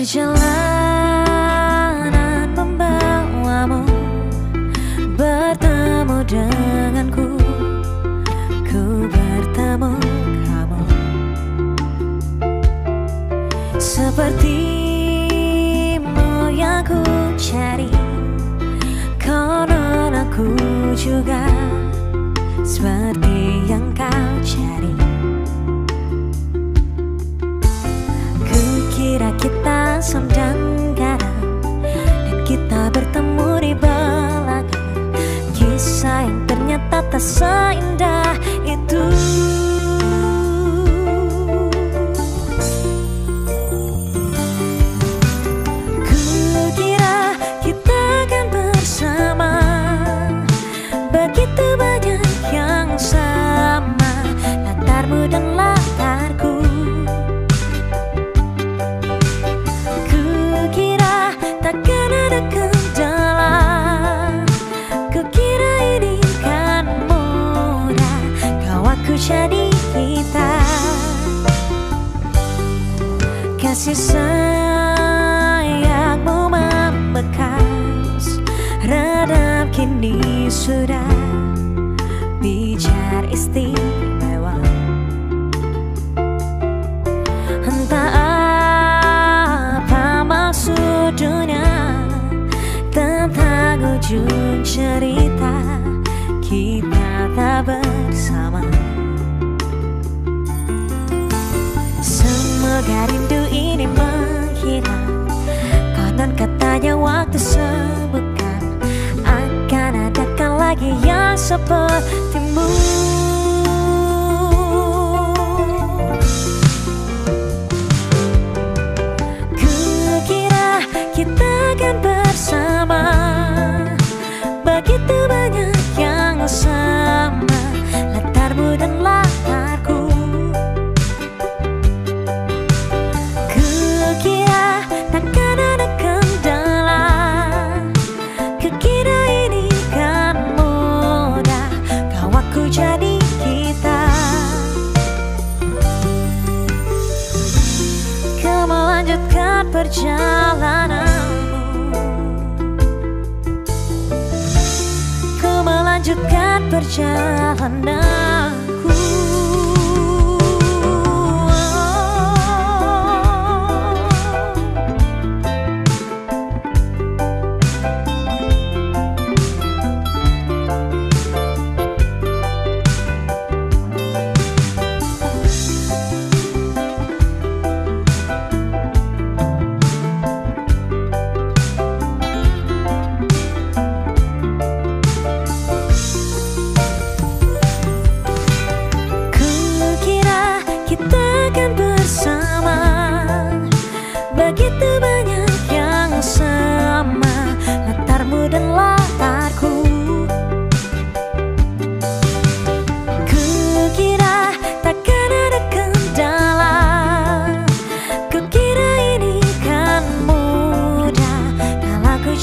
Perjalanan membawamu bertemu denganku. Ku bertemu kamu. Sepertimu yang ku cari Konon aku juga. Seperti Kasih sayangmu membekas. Redam kini sudah Bicar istimewa. Entah apa maksud dunia Tentang ujung cerita Kita tak ber 梦。singkatkan perjalananmu. Ku melanjutkan perjalanan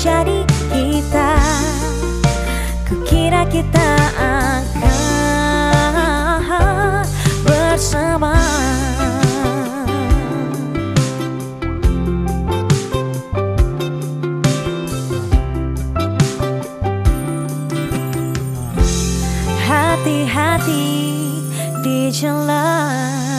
jadi kita Kukira kita akan bersama. Hati-hati di jalan.